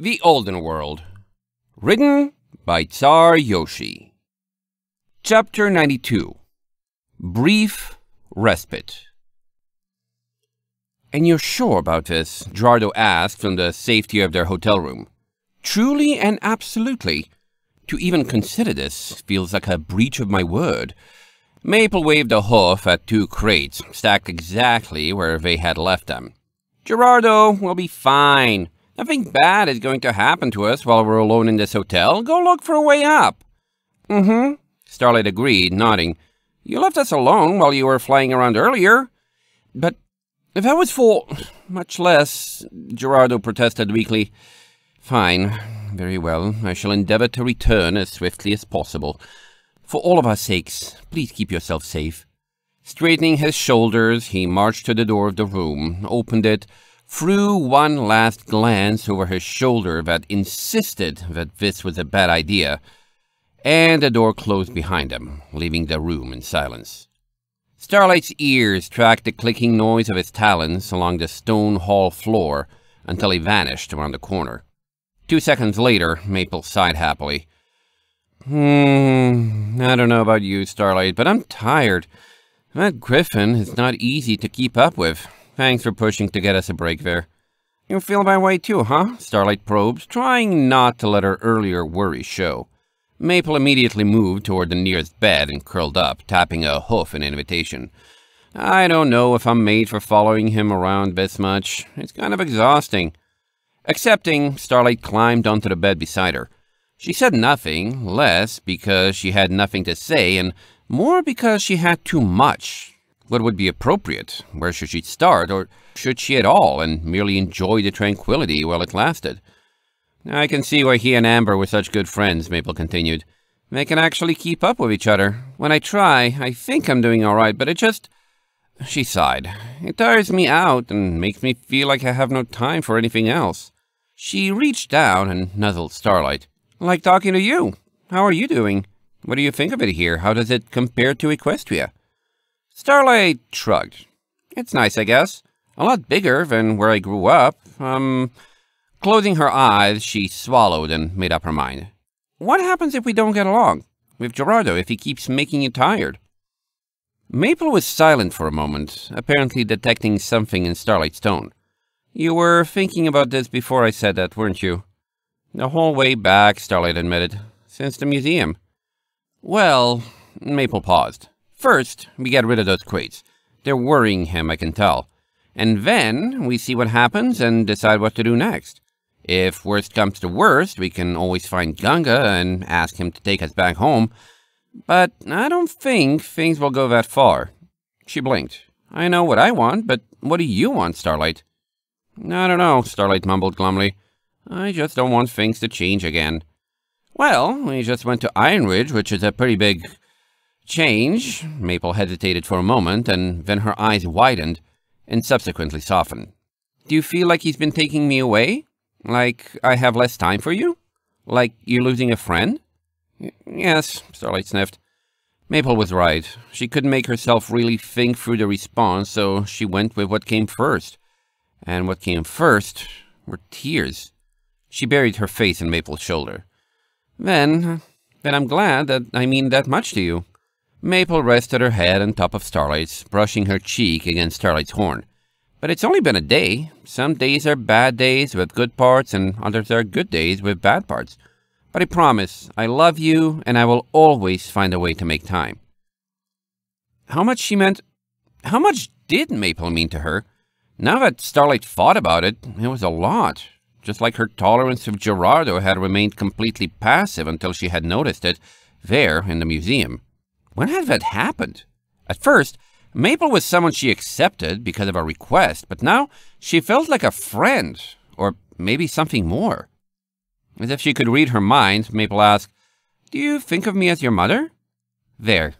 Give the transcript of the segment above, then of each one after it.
The Olden World. Written by Czar Yoshi. Chapter 92 Brief Respite. And you're sure about this? Gerardo asked from the safety of their hotel room. Truly and absolutely. To even consider this feels like a breach of my word. Maple waved a hoof at two crates, stacked exactly where they had left them. Gerardo, we'll be fine. Nothing bad is going to happen to us while we're alone in this hotel. Go look for a way up. Mm-hmm. Starlight agreed, nodding. You left us alone while you were flying around earlier. But if I was for much less, Gerardo protested weakly. Fine. Very well. I shall endeavor to return as swiftly as possible. For all of our sakes, please keep yourself safe. Straightening his shoulders, he marched to the door of the room, opened it, threw one last glance over his shoulder that insisted that this was a bad idea, and the door closed behind him, leaving the room in silence. Starlight's ears tracked the clicking noise of his talons along the stone hall floor until he vanished around the corner. Two seconds later, Maple sighed happily. Hmm, I don't know about you, Starlight, but I'm tired. That Griffin is not easy to keep up with. Thanks for pushing to get us a break there. You feel my way too, huh? Starlight probes, trying not to let her earlier worry show. Maple immediately moved toward the nearest bed and curled up, tapping a hoof in invitation. I don't know if I'm made for following him around this much. It's kind of exhausting. Accepting, Starlight climbed onto the bed beside her. She said nothing, less because she had nothing to say, and more because she had too much. What would be appropriate? Where should she start? Or should she at all, and merely enjoy the tranquility while it lasted? I can see why he and Amber were such good friends, Maple continued. They can actually keep up with each other. When I try, I think I'm doing all right, but it just... She sighed. It tires me out and makes me feel like I have no time for anything else. She reached down and nuzzled Starlight. Like talking to you. How are you doing? What do you think of it here? How does it compare to Equestria? Starlight shrugged. It's nice, I guess. A lot bigger than where I grew up. Um, closing her eyes, she swallowed and made up her mind. What happens if we don't get along? With Gerardo, if he keeps making you tired? Maple was silent for a moment, apparently detecting something in Starlight's tone. You were thinking about this before I said that, weren't you? The whole way back, Starlight admitted. Since the museum. Well, Maple paused. First, we get rid of those crates. They're worrying him, I can tell. And then we see what happens and decide what to do next. If worst comes to worst, we can always find Gunga and ask him to take us back home. But I don't think things will go that far. She blinked. I know what I want, but what do you want, Starlight? I don't know, Starlight mumbled glumly. I just don't want things to change again. Well, we just went to Iron Ridge, which is a pretty big Change? Maple hesitated for a moment, and then her eyes widened and subsequently softened. Do you feel like he's been taking me away? Like I have less time for you? Like you're losing a friend? Y yes, Starlight sniffed. Maple was right. She couldn't make herself really think through the response, so she went with what came first. And what came first were tears. She buried her face in Maple's shoulder. Then, then I'm glad that I mean that much to you. Maple rested her head on top of Starlight's, brushing her cheek against Starlight's horn. But it's only been a day. Some days are bad days with good parts, and others are good days with bad parts. But I promise, I love you, and I will always find a way to make time. How much she meant... How much did Maple mean to her? Now that Starlight thought about it, it was a lot. Just like her tolerance of Gerardo had remained completely passive until she had noticed it, there in the museum. When had that happened? At first, Maple was someone she accepted because of a request, but now she felt like a friend, or maybe something more. As if she could read her mind, Maple asked, Do you think of me as your mother? There.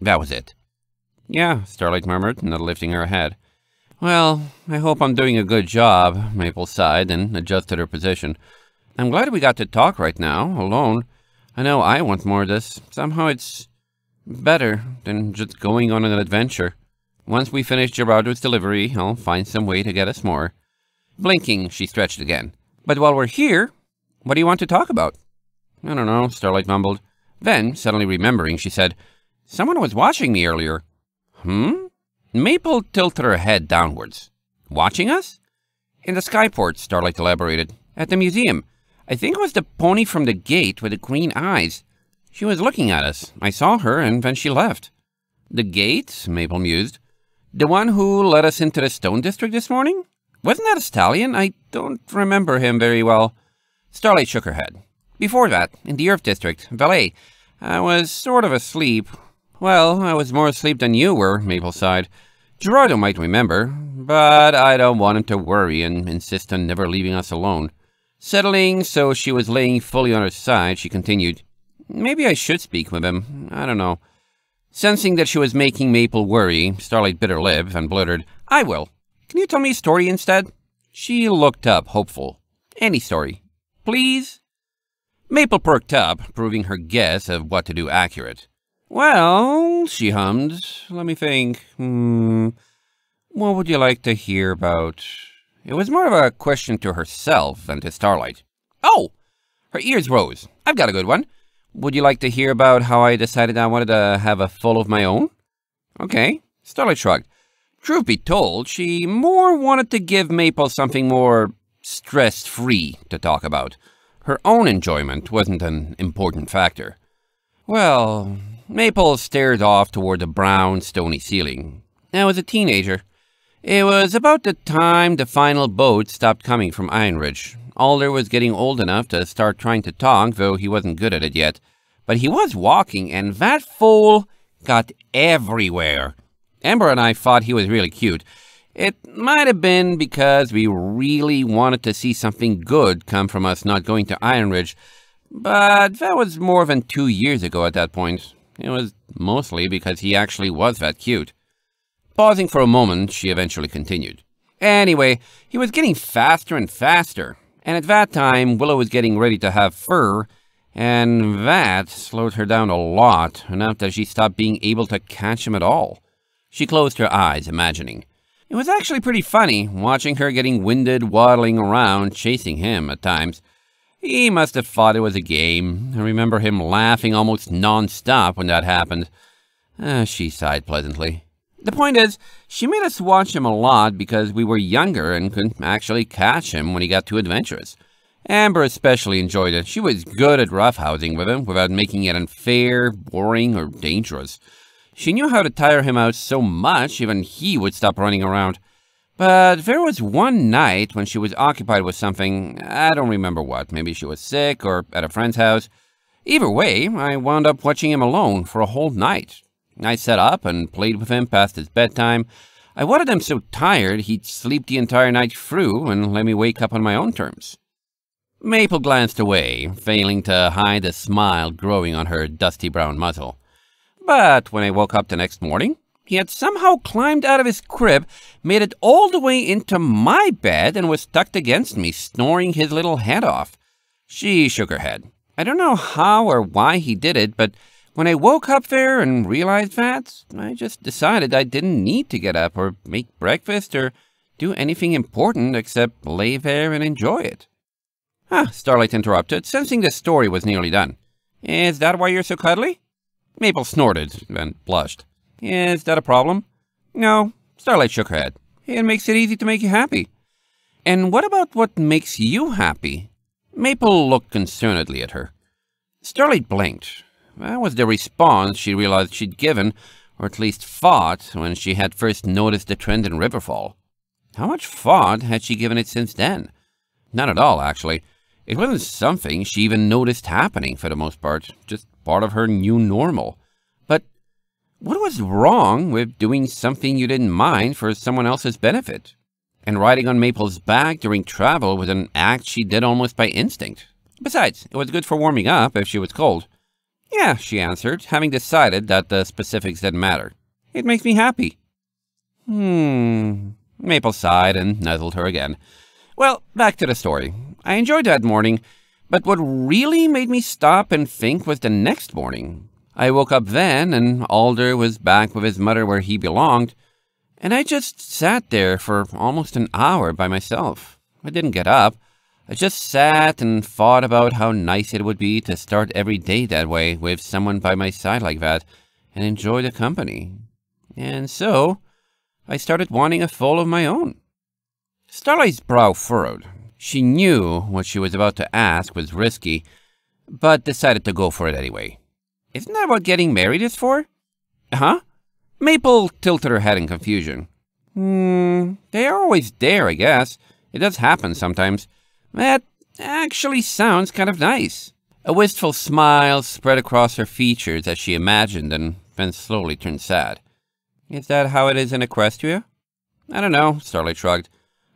That was it. Yeah, Starlight murmured, not lifting her head. Well, I hope I'm doing a good job, Maple sighed and adjusted her position. I'm glad we got to talk right now, alone. I know I want more of this. Somehow it's Better than just going on an adventure. Once we finish Gerardo's delivery, I'll find some way to get us more. Blinking, she stretched again. But while we're here, what do you want to talk about? I don't know, Starlight mumbled. Then, suddenly remembering, she said, Someone was watching me earlier. Hmm? Maple tilted her head downwards. Watching us? In the skyport, Starlight elaborated. At the museum. I think it was the pony from the gate with the green eyes. She was looking at us. I saw her, and then she left. The gate? Maple mused. The one who led us into the Stone District this morning? Wasn't that a stallion? I don't remember him very well. Starlight shook her head. Before that, in the Earth District, Valet, I was sort of asleep. Well, I was more asleep than you were, Maple sighed. Gerardo might remember, but I don't want him to worry and insist on never leaving us alone. Settling so she was laying fully on her side, she continued, Maybe I should speak with him. I don't know. Sensing that she was making Maple worry, Starlight bit her lip and blurted, I will. Can you tell me a story instead? She looked up, hopeful. Any story. Please? Maple perked up, proving her guess of what to do accurate. Well, she hummed. Let me think. Hmm. What would you like to hear about? It was more of a question to herself than to Starlight. Oh! Her ears rose. I've got a good one. Would you like to hear about how I decided I wanted to have a foal of my own? Okay. Starlight shrugged. Truth be told, she more wanted to give Maple something more stress-free to talk about. Her own enjoyment wasn't an important factor. Well, Maple stared off toward the brown, stony ceiling. I was a teenager. It was about the time the final boat stopped coming from Ironridge. Alder was getting old enough to start trying to talk, though he wasn't good at it yet. But he was walking, and that fool got everywhere. Amber and I thought he was really cute. It might have been because we really wanted to see something good come from us not going to Ironridge, but that was more than two years ago at that point. It was mostly because he actually was that cute. Pausing for a moment, she eventually continued. Anyway, he was getting faster and faster. And at that time, Willow was getting ready to have fur, and that slowed her down a lot, enough that she stopped being able to catch him at all. She closed her eyes, imagining. It was actually pretty funny, watching her getting winded, waddling around, chasing him at times. He must have thought it was a game. I remember him laughing almost non-stop when that happened. Uh, she sighed pleasantly. The point is, she made us watch him a lot because we were younger and could actually catch him when he got too adventurous. Amber especially enjoyed it. She was good at roughhousing with him without making it unfair, boring, or dangerous. She knew how to tire him out so much even he would stop running around. But there was one night when she was occupied with something, I don't remember what, maybe she was sick or at a friend's house. Either way, I wound up watching him alone for a whole night, I sat up and played with him past his bedtime. I wanted him so tired he'd sleep the entire night through and let me wake up on my own terms. Maple glanced away, failing to hide the smile growing on her dusty brown muzzle. But when I woke up the next morning, he had somehow climbed out of his crib, made it all the way into my bed, and was tucked against me, snoring his little head off. She shook her head. I don't know how or why he did it, but when I woke up there and realized that, I just decided I didn't need to get up or make breakfast or do anything important except lay there and enjoy it. Ah, Starlight interrupted, sensing the story was nearly done. Is that why you're so cuddly? Maple snorted and blushed. Is that a problem? No, Starlight shook her head. It makes it easy to make you happy. And what about what makes you happy? Maple looked concernedly at her. Starlight blinked, that was the response she realized she'd given, or at least thought, when she had first noticed the trend in Riverfall. How much thought had she given it since then? None at all, actually. It wasn't something she even noticed happening for the most part, just part of her new normal. But what was wrong with doing something you didn't mind for someone else's benefit? And riding on Maple's back during travel was an act she did almost by instinct. Besides, it was good for warming up if she was cold. Yeah, she answered, having decided that the specifics didn't matter. It makes me happy. Hmm. Maple sighed and nuzzled her again. Well, back to the story. I enjoyed that morning, but what really made me stop and think was the next morning. I woke up then, and Alder was back with his mother where he belonged, and I just sat there for almost an hour by myself. I didn't get up. I just sat and thought about how nice it would be to start every day that way with someone by my side like that and enjoy the company. And so, I started wanting a foal of my own. Starlight's brow furrowed. She knew what she was about to ask was risky, but decided to go for it anyway. Isn't that what getting married is for? Huh? Maple tilted her head in confusion. Hmm, they are always there, I guess. It does happen sometimes. That actually sounds kind of nice. A wistful smile spread across her features as she imagined and then slowly turned sad. Is that how it is in Equestria? I don't know, Starlight shrugged.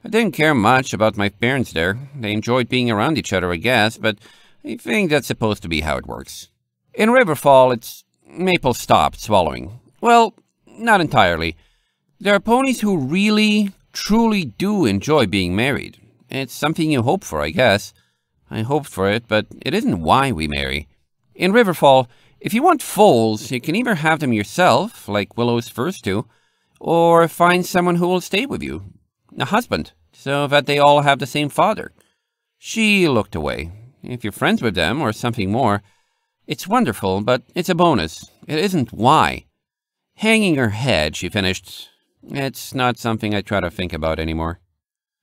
I didn't care much about my parents there. They enjoyed being around each other, I guess, but I think that's supposed to be how it works. In Riverfall, it's... Maple stopped, swallowing. Well, not entirely. There are ponies who really, truly do enjoy being married. It's something you hope for, I guess. I hoped for it, but it isn't why we marry. In Riverfall, if you want foals, you can either have them yourself, like Willow's first two, or find someone who will stay with you. A husband, so that they all have the same father. She looked away. If you're friends with them, or something more, it's wonderful, but it's a bonus. It isn't why. Hanging her head, she finished, It's not something I try to think about anymore.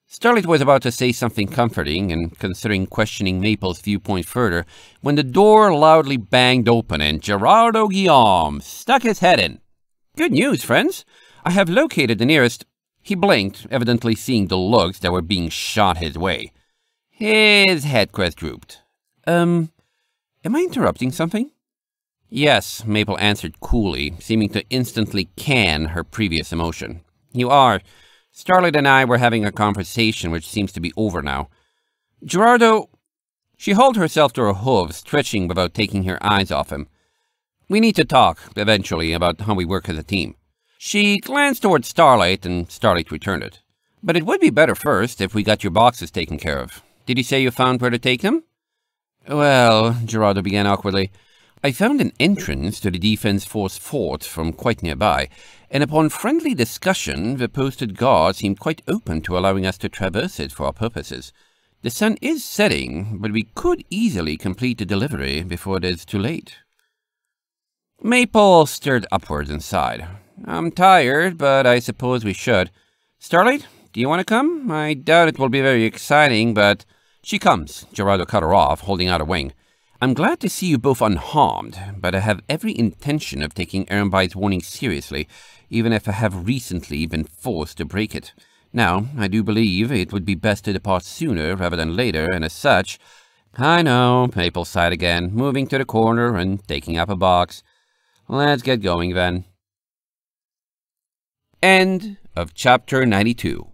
Starlight was about to say something comforting and considering questioning Maple's viewpoint further when the door loudly banged open and Gerardo Guillaume stuck his head in. Good news, friends. I have located the nearest... He blinked, evidently seeing the looks that were being shot his way. His head crest drooped. Um, am I interrupting something? Yes, Maple answered coolly, seeming to instantly can her previous emotion. You are. Starlight and I were having a conversation which seems to be over now. Gerardo... She hauled herself to her hooves, stretching without taking her eyes off him. We need to talk, eventually, about how we work as a team. She glanced towards Starlight, and Starlight returned it. But it would be better first if we got your boxes taken care of. Did you say you found where to take them? Well, Gerardo began awkwardly, I found an entrance to the Defense Force fort from quite nearby, and upon friendly discussion, the posted guard seemed quite open to allowing us to traverse it for our purposes. The sun is setting, but we could easily complete the delivery before it is too late. Maple stirred upwards and sighed. I'm tired, but I suppose we should. Starlight, do you want to come? I doubt it will be very exciting, but... She comes, Gerardo cut her off, holding out a wing. I'm glad to see you both unharmed, but I have every intention of taking Ehrenby's warning seriously, even if I have recently been forced to break it. Now, I do believe it would be best to depart sooner rather than later, and as such... I know, Maple sighed again, moving to the corner and taking up a box. Let's get going then. End of chapter 92.